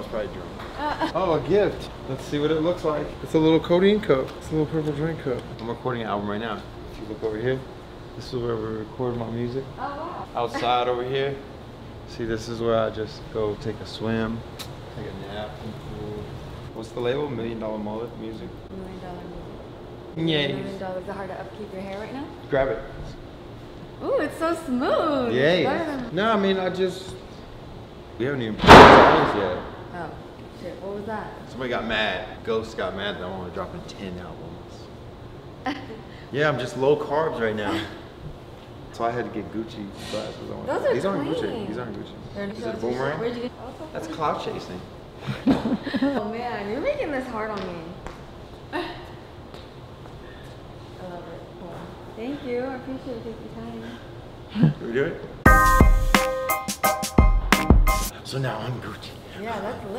was probably drunk. Uh, Oh, a gift. Let's see what it looks like. It's a little codeine cup. It's a little purple drink cup. I'm recording an album right now. If you look over here, this is where we record my music. oh wow. Outside over here. See, this is where I just go take a swim, take a nap in the pool. What's the label? Million Dollar Mullet Music. Million dollar music. Yay. Million dollars. Is it hard to upkeep your hair right now? Grab it. Ooh, it's so smooth. Yay. No, I mean, I just. We haven't even put the songs yet. Oh, shit. What was that? Somebody got mad. Ghost got mad that I'm only dropping 10 albums. Yeah, I'm just low carbs right now. So I had to get Gucci glasses. I want- Those are These aren't. Gucci. These aren't Gucci. They're- Is it a Where'd you get? Oh, That's cloud chasing. Oh man, you're making this hard on me. I love it. Cool. Thank you. I appreciate you taking time. Can we do it? So now I'm Gucci. Yeah, that's lit.